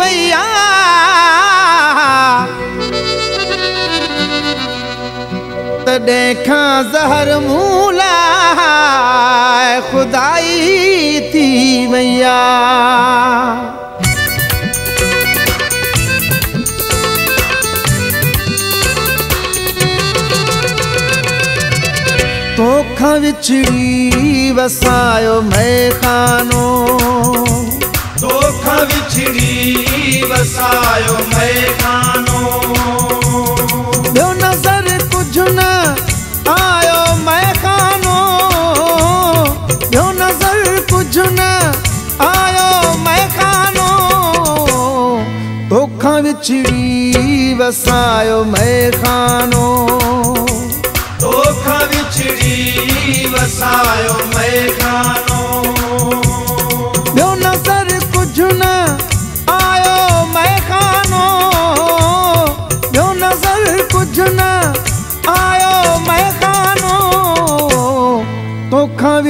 ويا تڏهن کان زهر خدائي ٿي ويا توکان وڇڙي وسايو ميکانو وسايو ٻيو نظر ڪجهه نه آيو ميکانو ٻيو نظر ڪجهه نه آيو ميکانو توکان وڇڙي وسايو ميکانو توکان وڇڙي وسايو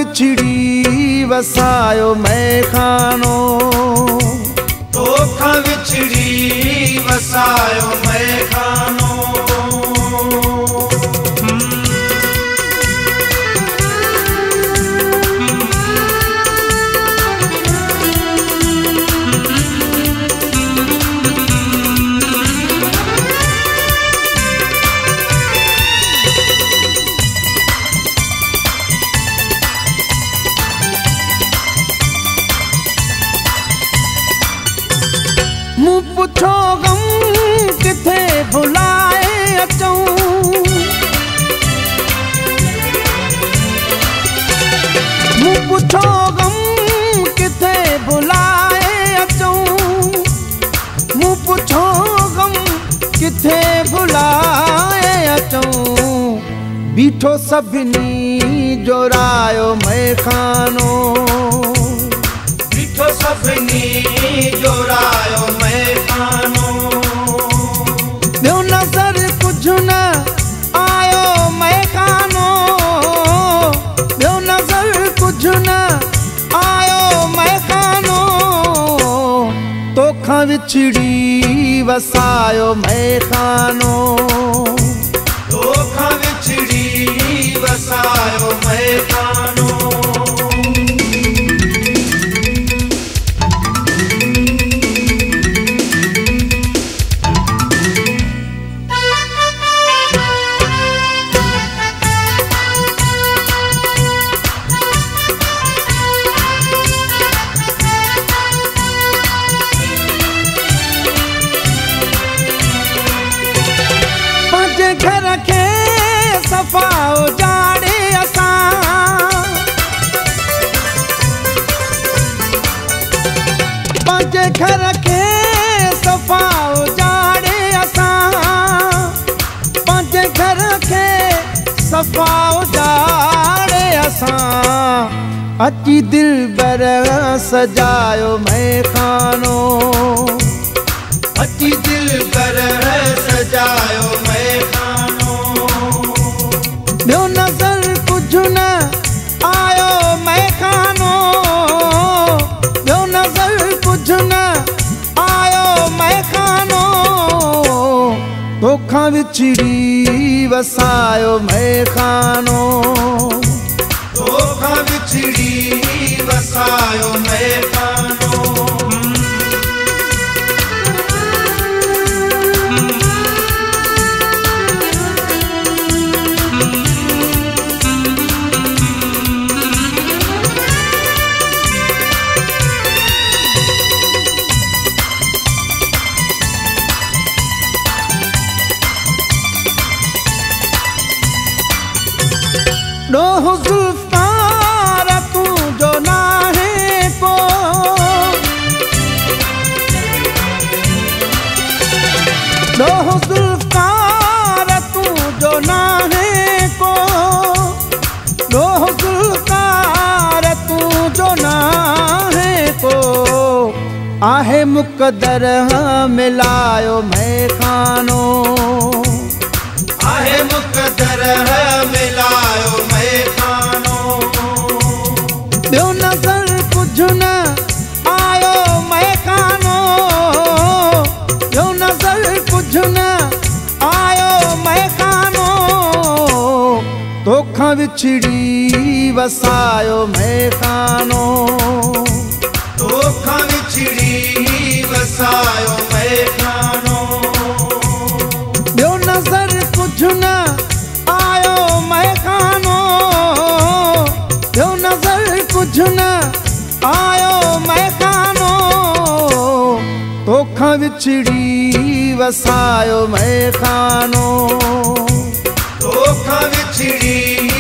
चिड़ी वसायो मैं سڀني جو رايو ميکانو ڏٺو سڀني جورايو ميکانو ٻيو نظر ڪجهه نه آيو ميکانو ٻيو نظر ڪجهه نه آيو ميکانو توکان وڇڙي وسايو توکان घर खे सफ़ा उजाड़े असां अची दिल बर सजायो मैखानो। अची दिल पर सजायो मैखानो। ॿियो नज़र कुझु न आयो मैखानो। ॿियो नज़र कुझु न तोखां विछड़ी वसायो मैखानो। तोखां विछड़ी वसायो आहे मुक़दर मिलायो मैखानो आहे मुक़दर मिलायो मैखानो ॿियो नज़र कुझु न आयो मैखानो ॿियो नज़र कुझु न आयो मैखानो तोखां विछड़ी वसायो मैखानो तोखां مڇڙي وسايو مانو ٻيو نظر ڪجهه نه آيو مڪانو ٻيو نظر ڪجهه نه آيو مڪانو توکان وڇڙي وسايو وسايو توکان وڇڙي